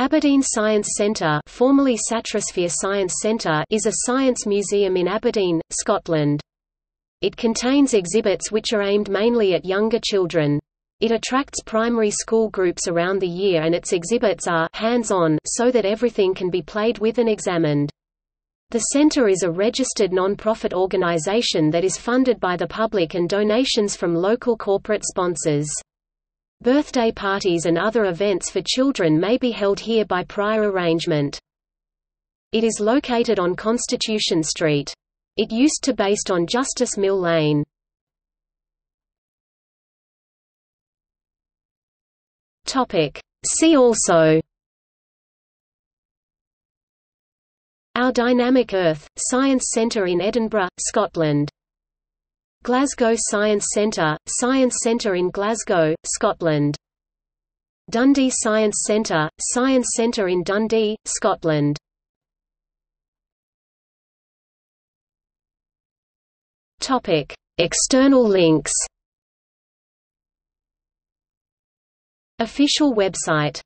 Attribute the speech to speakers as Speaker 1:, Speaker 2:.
Speaker 1: Aberdeen Science Centre formerly Satrosphere Science Centre is a science museum in Aberdeen, Scotland. It contains exhibits which are aimed mainly at younger children. It attracts primary school groups around the year and its exhibits are hands-on so that everything can be played with and examined. The centre is a registered non-profit organisation that is funded by the public and donations from local corporate sponsors. Birthday parties and other events for children may be held here by prior arrangement. It is located on Constitution Street. It used to be based on Justice Mill Lane. See also Our Dynamic Earth, Science Centre in Edinburgh, Scotland Glasgow Science Centre, Science Centre in Glasgow, Scotland. Dundee Science Centre, Science Centre in Dundee, Scotland. External links Official website